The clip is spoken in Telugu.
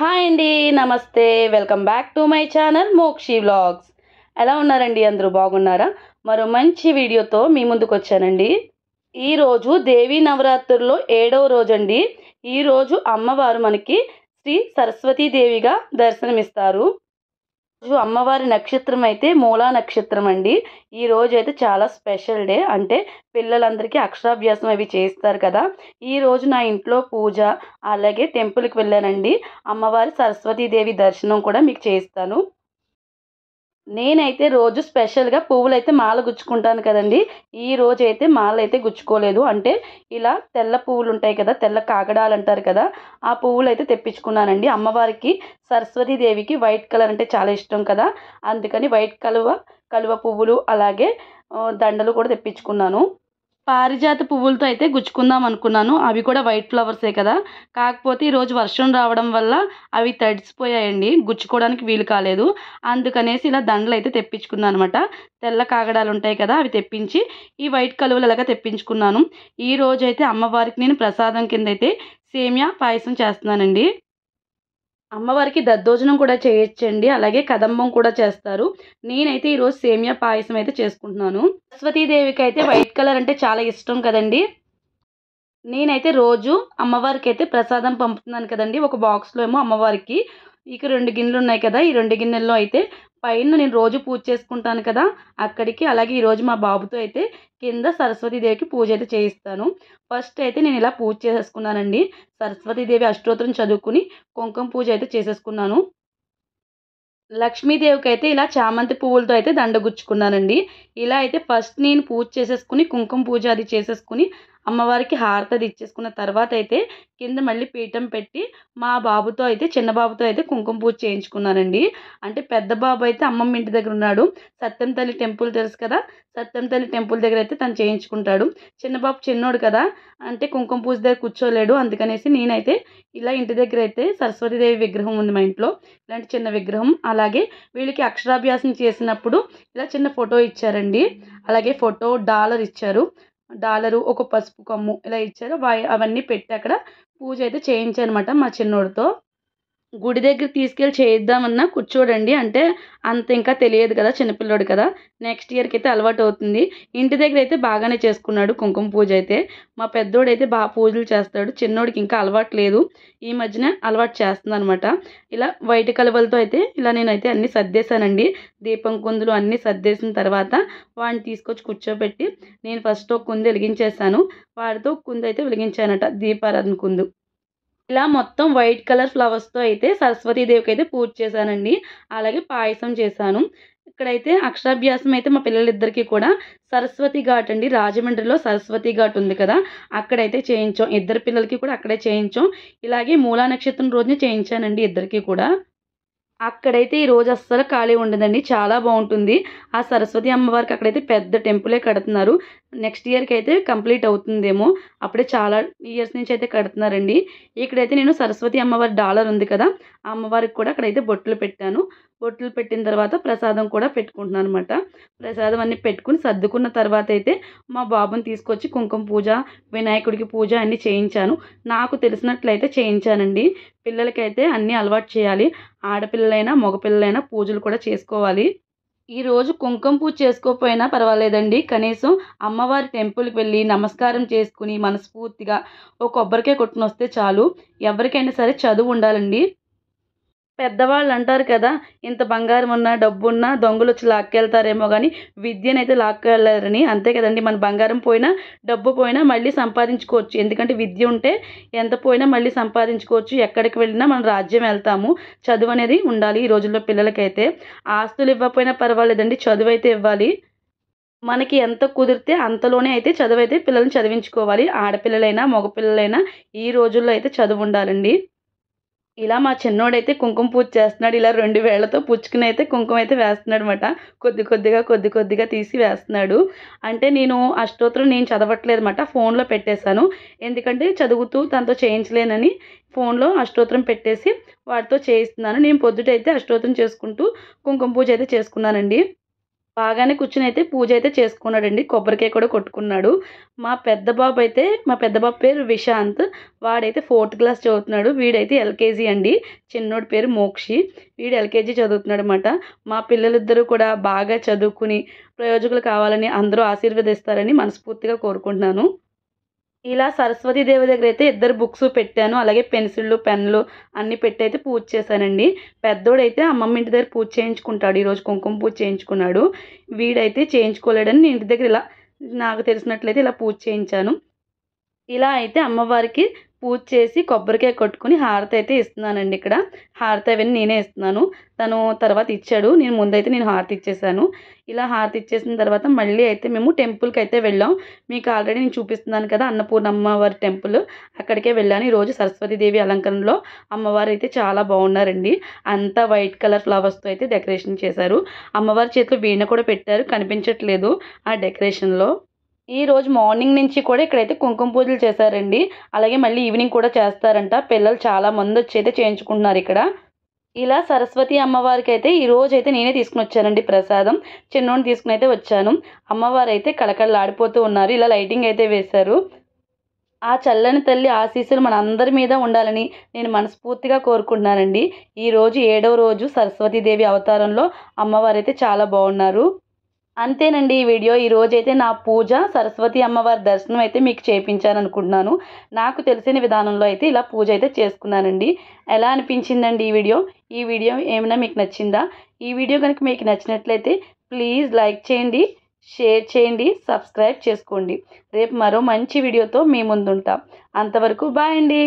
హాయ్ అండి నమస్తే. Welcome back to my channel Mokshi vlogs. ఎలా ఉన్నారండి? అందరూ బాగున్నారా? మరో మంచి వీడియోతో మీ ముందుకు వచ్చానండి. ఈరోజు దేవీ నవరాత్రుల్లో ఏడవ రోజండి. ఈరోజు అమ్మవారు మనకి శ్రీ సరస్వతీదేవిగా దర్శనమిస్తారు. రోజు అమ్మవారి నక్షత్రం అయితే మూలా నక్షత్రం అండి. ఈ రోజు అయితే చాలా స్పెషల్ డే. అంటే పిల్లలందరికీ అక్షరాభ్యాసం అవి చేస్తారు కదా. ఈ రోజు నా ఇంట్లో పూజ అలాగే టెంపుల్కి వెళ్ళానండి. అమ్మవారి సరస్వతీదేవి దర్శనం కూడా మీకు చేస్తాను నేనైతే రోజు స్పెషల్గా పువ్వులు అయితే మాల గుచ్చుకుంటాను కదండి. ఈ రోజు అయితే మాల అయితే గుచ్చుకోలేదు. అంటే ఇలా తెల్ల పువ్వులు ఉంటాయి కదా తెల్ల కాగడాలు అంటారు కదా ఆ పువ్వులు అయితే తెప్పించుకున్నానండి. అమ్మవారికి సరస్వతీదేవికి వైట్ కలర్ అంటే చాలా ఇష్టం కదా. అందుకని వైట్ కలువ కలువ పువ్వులు అలాగే దండలు కూడా తెప్పించుకున్నాను. పారిజాత పువ్వులతో అయితే గుచ్చుకుందాం అనుకున్నాను. అవి కూడా వైట్ ఫ్లవర్సే కదా. కాకపోతే ఈరోజు వర్షం రావడం వల్ల అవి తడిసిపోయాయండి. గుచ్చుకోవడానికి వీలు కాలేదు. అందుకనేసి ఇలా దండలు అయితే తెప్పించుకున్నాను అనమాట తెల్ల కాగడాలు ఉంటాయి కదా అవి తెప్పించి ఈ వైట్ కలువలు అలాగా తెప్పించుకున్నాను. ఈ రోజు అయితే అమ్మవారికి నేను ప్రసాదం కింద అయితే సేమియా పాయసం చేస్తున్నానండి. అమ్మవారికి దద్దోజనం కూడా చేయొచ్చండి. అలాగే కదంబం కూడా చేస్తారు. నేనైతే ఈరోజు సేమియా పాయసం అయితే చేసుకుంటున్నాను. సరస్వతీదేవికి అయితే వైట్ కలర్ అంటే చాలా ఇష్టం కదండి. నేనైతే రోజు అమ్మవారికి అయితే ప్రసాదం పంపుతున్నాను కదండి. ఒక బాక్స్లో ఏమో అమ్మవారికి. ఇక రెండు గిన్నెలు ఉన్నాయి కదా ఈ రెండు గిన్నెల్లో అయితే పైన నేను రోజు పూజ చేసుకుంటాను కదా అక్కడికి. అలాగే ఈరోజు మా బాబుతో అయితే కింద సరస్వతీదేవికి పూజ అయితే చేయిస్తాను. ఫస్ట్ అయితే నేను ఇలా పూజ చేసేసుకున్నానండి. సరస్వతీదేవి అష్టోత్తరం చదువుకుని కుంకుమ పూజ అయితే చేసేసుకున్నాను. లక్ష్మీదేవికి అయితే ఇలా చామంతి పువ్వులతో అయితే దండగుచ్చుకున్నానండి ఇలా అయితే ఫస్ట్ నేను పూజ చేసేసుకుని కుంకుమ పూజ అది చేసేసుకుని అమ్మవారికి హారతి అది ఇచ్చేసుకున్న తర్వాత అయితే కింద మళ్ళీ పీఠం పెట్టి మా బాబుతో అయితే చిన్న బాబుతో అయితే కుంకుమ పూజ చేయించుకున్నానండి అంటే పెద్ద బాబు అయితే అమ్మమ్మ ఇంటి దగ్గర ఉన్నాడు. సత్యం తల్లి టెంపుల్ తెలుసు కదా? సత్యం తల్లి టెంపుల్ దగ్గర అయితే తను చేయించుకుంటాడు. చిన్న బాబు చిన్నోడు కదా? అంటే కుంకుమ పూజ దగ్గర కూర్చోలేడు. అందుకనేసి నేనైతే ఇలా ఇంటి దగ్గర అయితే సరస్వతీదేవి విగ్రహం ఉంది మా ఇంట్లో. ఇలాంటి చిన్న విగ్రహం. అలాగే వీళ్ళకి అక్షరాభ్యాసం చేసినప్పుడు ఇలా చిన్న ఫోటో ఇచ్చారండి. అలాగే ఫోటో డాలర్ ఇచ్చారు. డాలరు ఒక పసుపు కొమ్ము ఇలా ఇచ్చారు. అవన్నీ పెట్టి అక్కడ పూజ అయితే చేయించానమాట మా చిన్నోడితో. గుడి దగ్గర తీసుకెళ్ళి చేయిద్దామన్నా కూర్చోడండి. అంటే అంత ఇంకా తెలియదు కదా చిన్నపిల్లోడు కదా. నెక్స్ట్ ఇయర్కి అయితే అలవాటు అవుతుంది. ఇంటి దగ్గర అయితే బాగానే చేసుకున్నాడు కుంకుమ పూజ అయితే. మా పెద్దోడు అయితే బాగా పూజలు చేస్తాడు. చిన్నోడికి ఇంకా అలవాటు లేదు. ఈ మధ్యన అలవాటు చేస్తుంది అనమాట ఇలా వైట్ కలవలతో అయితే ఇలా నేనైతే అన్నీ సర్దేశానండి. దీపం కుందులు అన్నీ సర్దేసిన తర్వాత వాడిని తీసుకొచ్చి కూర్చోబెట్టి నేను ఫస్ట్ ఒక కుందు వెలిగించేసాను వాడితో కుందు అయితే వెలిగించానట దీపారాధన కుందు. ఇలా మొత్తం వైట్ కలర్ ఫ్లవర్స్తో అయితే సరస్వతీదేవికి అయితే పూజ చేశానండి. అలాగే పాయసం చేశాను. ఇక్కడైతే అక్షరాభ్యాసం అయితే మా పిల్లలిద్దరికీ కూడా సరస్వతి ఘాట్ అండి. రాజమండ్రిలో సరస్వతి ఘాట్ ఉంది కదా అక్కడైతే చేయించాం. ఇద్దరు పిల్లలకి కూడా అక్కడే చేయించాం. ఇలాగే మూలా నక్షత్రం రోజునే చేయించానండి ఇద్దరికీ కూడా. అక్కడైతే ఈ రోజు అస్సలు ఖాళీ ఉండదండి. చాలా బాగుంటుంది. ఆ సరస్వతి అమ్మవారికి అక్కడైతే పెద్ద టెంపులే కడుతున్నారు. నెక్స్ట్ ఇయర్కి అయితే కంప్లీట్ అవుతుందేమో. అప్పుడే చాలా ఇయర్స్ నుంచి అయితే కడుతున్నారండి. ఇక్కడైతే నేను సరస్వతి అమ్మవారి డాలర్ ఉంది కదా ఆ అమ్మవారికి కూడా అక్కడైతే బొట్లు పెట్టాను. బొట్లు పెట్టిన తర్వాత ప్రసాదం కూడా పెట్టుకుంటున్నాను అనమాట ప్రసాదం అన్ని పెట్టుకుని సర్దుకున్న తర్వాత అయితే మా బాబుని తీసుకొచ్చి కుంకుమ పూజ వినాయకుడికి పూజ అన్నీ చేయించాను. నాకు తెలిసినట్లయితే చేయించానండి. పిల్లలకైతే అన్నీ అలవాటు చేయాలి. ఆడపిల్లలైనా మగపిల్లలైనా పూజలు కూడా చేసుకోవాలి. ఈ రోజు కుంకుమ పూజ చేసుకోకపోయినా పర్వాలేదండి. కనీసం అమ్మవారి టెంపుల్కి వెళ్ళి నమస్కారం చేసుకుని మనస్ఫూర్తిగా ఒక కొబ్బరికాయ కొట్టుని వస్తే చాలు. ఎవరికైనా సరే చదువు ఉండాలండి. పెద్దవాళ్ళు అంటారు కదా ఇంత బంగారం ఉన్నా డబ్బు ఉన్నా దొంగలు వచ్చి లాక్కెళ్తారేమో కానీ విద్యనైతే లాక్కెళ్ళారని. అంతే కదండి మన బంగారం పోయినా డబ్బు పోయినా మళ్ళీ సంపాదించుకోవచ్చు. ఎందుకంటే విద్య ఉంటే ఎంత పోయినా మళ్ళీ సంపాదించుకోవచ్చు. ఎక్కడికి వెళ్ళినా మనం రాజ్యం వెళ్తాము. చదువు అనేది ఉండాలి ఈ రోజుల్లో పిల్లలకైతే. ఆస్తులు ఇవ్వకపోయినా పర్వాలేదండి చదువు అయితే ఇవ్వాలి. మనకి ఎంత కుదిరితే అంతలోనే అయితే చదువు అయితే పిల్లల్ని చదివించుకోవాలి. ఆడపిల్లలైనా మగపిల్లలైనా ఈ రోజుల్లో అయితే చదువు ఉండాలండి. ఇలా మా చిన్నోడైతే కుంకుమ పూజ చేస్తున్నాడు. ఇలా రెండు వేళ్ళతో పుచ్చుకుని అయితే కుంకుమ అయితే వేస్తున్నాడు అనమాట కొద్ది కొద్దిగా కొద్ది కొద్దిగా తీసి వేస్తున్నాడు. అంటే నేను అష్టోత్తరం నేను చదవట్లేదు అనమాట ఫోన్లో పెట్టేశాను. ఎందుకంటే చదువుతూ తనతో చేయించలేనని ఫోన్లో అష్టోత్తరం పెట్టేసి వాటితో చేయిస్తున్నాను. నేను పొద్దుటైతే అష్టోత్తరం చేసుకుంటూ కుంకుమ పూజ అయితే చేసుకున్నానండి. బాగానే కూర్చుని అయితే పూజ అయితే చేసుకున్నాడండి. కొబ్బరికాయ కూడా కొట్టుకున్నాడు. మా పెద్ద బాబు అయితే మా పెద్ద బాబు పేరు విశాంత్. వాడైతే ఫోర్త్ క్లాస్ చదువుతున్నాడు. వీడైతే ఎల్కేజీ అండి. చిన్నోడి పేరు మోక్షి. వీడు ఎల్కేజీ చదువుతున్నాడు అనమాట మా పిల్లలిద్దరూ కూడా బాగా చదువుకుని ప్రయోజకులు కావాలని అందరూ ఆశీర్వదిస్తారని మనస్ఫూర్తిగా కోరుకుంటున్నాను. ఇలా సరస్వతి దేవి దగ్గర అయితే ఇద్దరు బుక్స్ పెట్టాను. అలాగే పెన్సిళ్ళు పెన్నులు అన్నీ పెట్టి అయితే పూజ చేశానండి. పెద్దోడైతే అమ్మమ్మ ఇంటి దగ్గర పూజ చేయించుకుంటాడు. ఈరోజు కుంకుమ పూజ చేయించుకున్నాడు. వీడైతే చేయించుకోలేడని నేను ఇంటి దగ్గర ఇలా నాకు తెలిసినట్లయితే ఇలా పూజ చేయించాను. ఇలా అయితే అమ్మవారికి పూజ చేసి కొబ్బరికాయ కొట్టుకుని హారతి అయితే ఇస్తున్నానండి ఇక్కడ. హారతి అవన్నీ నేనే ఇస్తున్నాను. తను తర్వాత ఇచ్చాడు. నేను ముందైతే నేను హారతి ఇచ్చేసాను. ఇలా హారతి ఇచ్చేసిన తర్వాత మళ్ళీ అయితే మేము టెంపుల్కి అయితే వెళ్ళాం. మీకు ఆల్రెడీ నేను చూపిస్తున్నాను కదా అన్నపూర్ణమ్మ వారి టెంపుల్. అక్కడికే వెళ్ళాను. ఈరోజు సరస్వతీదేవి అలంకరణలో అమ్మవారు అయితే చాలా బాగున్నారండి. అంతా వైట్ కలర్ ఫ్లవర్స్తో అయితే డెకరేషన్ చేశారు. అమ్మవారి చేతిలో వీణ కూడా పెట్టారు. కనిపించట్లేదు ఆ డెకరేషన్లో. ఈ రోజు మార్నింగ్ నుంచి కూడా ఇక్కడైతే కుంకుమ పూజలు చేశారండి. అలాగే మళ్ళీ ఈవినింగ్ కూడా చేస్తారంట. పిల్లలు చాలా మంది వచ్చి అయితే చేయించుకుంటున్నారు ఇక్కడ. ఇలా సరస్వతి అమ్మవారికి అయితే ఈ రోజు అయితే నేనే తీసుకుని వచ్చానండి ప్రసాదం. చిన్నోని తీసుకుని అయితే వచ్చాను. అమ్మవారు అయితే కళకళలాడిపోతూ ఉన్నారు. ఇలా లైటింగ్ అయితే వేశారు. ఆ చల్లని తల్లి ఆశీస్సులు మన అందరి మీద ఉండాలని నేను మనస్ఫూర్తిగా కోరుకుంటున్నానండి. ఈ రోజు ఏడవ రోజు సరస్వతీదేవి అవతారంలో అమ్మవారు అయితే చాలా బాగున్నారు. అంతేనండి ఈ వీడియో. ఈరోజైతే నా పూజ సరస్వతి అమ్మవారి దర్శనం అయితే మీకు చేయించాను అనుకుంటున్నాను నాకు తెలిసిన విధానంలో అయితే ఇలా పూజ అయితే చేసుకున్నానండి. ఎలా అనిపించిందండి ఈ వీడియో? ఈ వీడియో ఏమైనా మీకు నచ్చిందా? ఈ వీడియో కనుక మీకు నచ్చినట్లయితే ప్లీజ్ లైక్ చేయండి షేర్ చేయండి సబ్స్క్రైబ్ చేసుకోండి. రేపు మరో మంచి వీడియోతో మీ ముందుంటాం. అంతవరకు బాయ్ అండి.